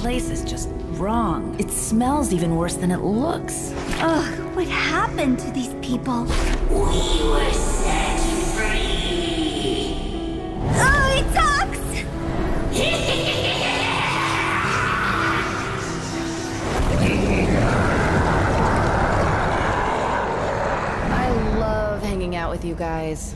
place is just wrong. It smells even worse than it looks. Ugh, what happened to these people? We were set free. Oh, it talks! I love hanging out with you guys.